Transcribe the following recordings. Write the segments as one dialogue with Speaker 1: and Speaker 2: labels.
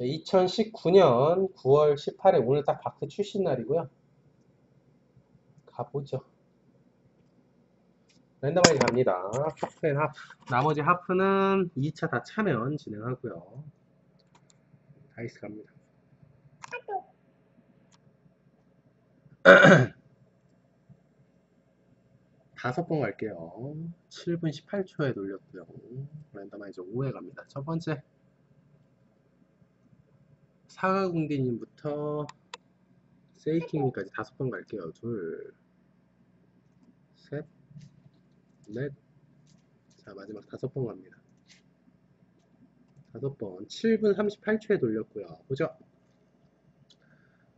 Speaker 1: 2019년 9월 18일 오늘 딱 박스 출시 날이고요. 가보죠. 랜덤하게 갑니다. half and half. 나머지 half는 2차 다 차면 진행하고요. dice 갑니다. 다섯 번 갈게요. 7분 18초에 돌렸고요. randomizer 5회 갑니다. 첫 번째 사과궁디님부터 세이킹님까지 다섯 번 갈게요. 둘, 셋, 넷. 자, 마지막 다섯 번 갑니다. 다섯 번. 7분 38초에 돌렸고요. 보죠.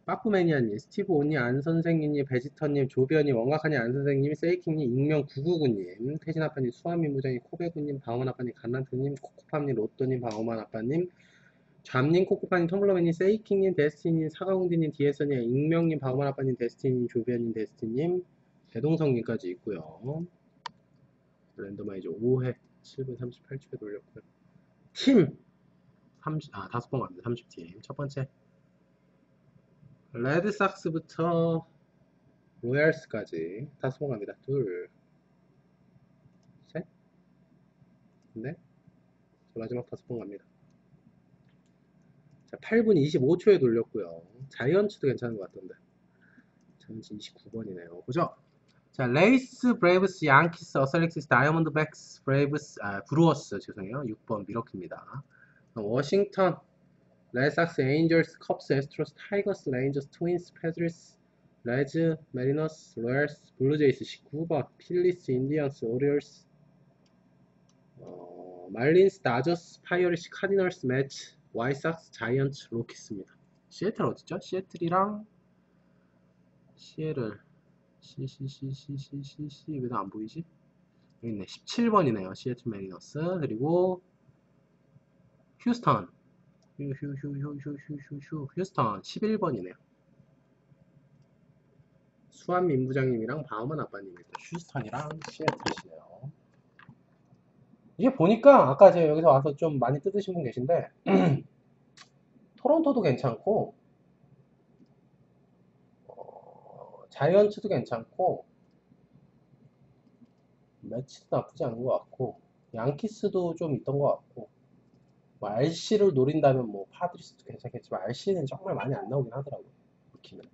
Speaker 1: 빠꾸매니아님, 스티브 오님, 안 선생님, 베지터님, 조비언, 원각하님, 안 선생님, 세이킹님, 익명 999님, 태진 아빠님, 수아미 부장님, 코베구님, 바우만 아빠님, 간난트님, 코코팜님, 로또님, 바우만 아빠님, 잠님, 코코파님, 텀블러맨님, 세이킹님, 데스티님, 사과공디님, 디에서님, 익명님, 아빠님, 데스티님, 조변님, 데스티님, 배동성님까지 있고요. 랜덤아이저 5회 7분 38초에 돌렸고요. 팀 30, 아 다섯 번 갑니다. 30팀 첫 번째 레드삭스부터 로얄스까지 다섯 번 갑니다. 둘, 셋, 넷, 마지막 다섯 번 갑니다. 자, 8분 25초에 돌렸고요. 자이언츠도 괜찮은 것 같던데. 자이언츠 29번이네요. 보죠. 자, 레이스, 브레이브스, 양키스, 어슬레틱스, 다이아몬드 백스, 브레이브스, 아, 브루어스, 죄송해요. 6번 밀워키입니다. 워싱턴, 레삭스, 에인절스, 컵스, 애스트로스, 타이거스, 레인저스, 트윈스, 파드리스, 레즈, 매리너스, 로얄스, 블루제이스 19번, 필리스, 인디언스, 오리올스, 어, 말린스, 다저스, 파이어리츠, 카디널스, 메츠, 화이삭스, 자이언츠, 로키스입니다. 시애틀 어디죠? 시애틀이랑 시애를 시시시시시시시 왜나 안 보이지? 여기 있네. 17번이네요. 시애틀 매리너스 그리고 휴스턴 휴휴휴휴휴휴휴 휴스턴 11번이네요. 수아미 부장님이랑 바우만 아빠님입니다. 휴스턴이랑 시애틀이시네요. 이게 보니까 아까 제가 여기서 와서 좀 많이 뜯으신 분 계신데 토론토도 괜찮고 어, 자이언츠도 괜찮고 매치도 나쁘지 않은 것 같고 양키스도 좀 있던 것 같고 뭐 RC를 노린다면 뭐 파드리스도 괜찮겠지만 RC는 정말 많이 안 나오긴 하더라고요 루키는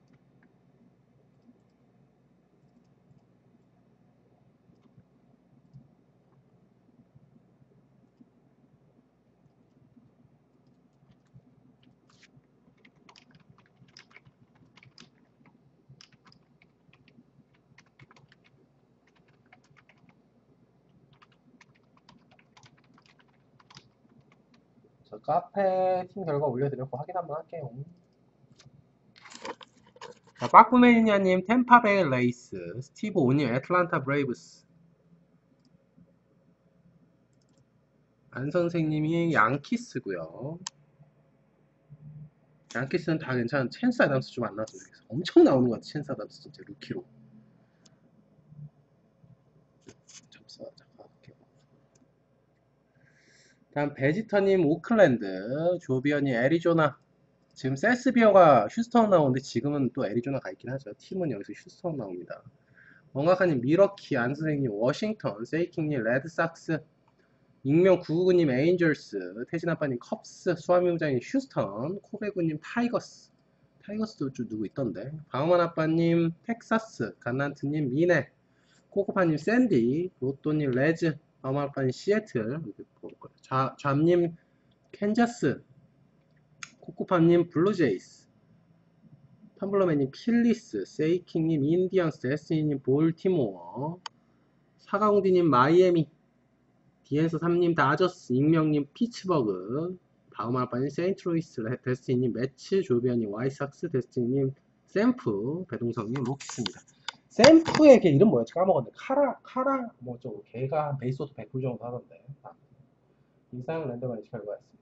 Speaker 1: 저 카페 팀 결과 올려드렸고 확인 한번 할게요. 자, 빠꾸매니아님 탬파베이 레이스, 스티브 오님 애틀랜타 브레이브스, 안 선생님이 양키스고요. 양키스는 다 괜찮은 챈스 아담스 좀 안 나왔으면 좋겠어. 엄청 나오는 것 같아 챈스 아담스 진짜 루키로. 접사 잠깐 할게요. 다음 베지터님 오클랜드, 조비언이 애리조나. 지금 세스비어가 휴스턴 나오는데 지금은 또 애리조나 가 있긴 하죠. 팀은 여기서 휴스턴 나옵니다. 원각하님 밀워키, 안선생님 워싱턴, 세이킹님 레드삭스, 익명 999님 에인절스, 태진아빠님 컵스, 수아미부장님 휴스턴, 코베구님 타이거스, 타이거스도 좀 누구 있던데, 바우만 아빠님 텍사스, 간난트님 미네, 코코팜님 샌디, 로또님 레즈, 바우만 아빠님 시애틀, 자, 잠님 캔자스, 코코팜님 블루제이스, 텀블러맨님 필리스, 세이킹님 인디언스, 데스티니님 볼티모어, 사강디님 마이애미, 디엔서 3님 다저스, 익명님 피츠버그, 바우만아빠님 세인트루이스, 데스티니님 메츠, 조비아님 화이삭스, 데스티니님 샘프, 배동성님 로키스입니다. 샘프의 걔 이름 뭐였지? 까먹었는데 카라 카라 뭐좀 걔가 베이스오도 100불 정도 하던데 이상 랜덤 아이치 결과였습니다.